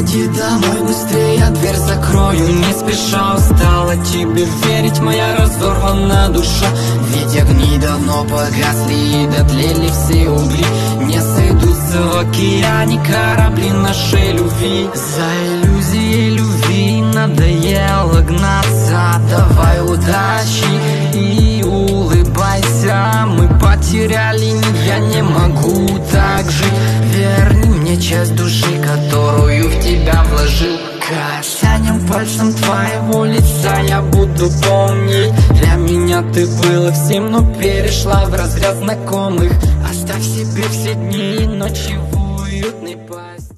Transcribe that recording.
Приходи домой быстрее, дверь закрою. Не спеша устала тебе верить Моя разорвана душа. Ведь огни давно погасли И дотлели все угли. Не сойдутся в океане корабли нашей любви. За иллюзией любви надоело гнаться. Давай удачи и улыбайся. Мы потеряли, я не могу так жить часть души, которую в тебя вложил. Касанием пальцем твоего лица я буду помнить. Для меня ты была всем, но перешла в разряд знакомых. Оставь себе все дни и ночи в уютной паре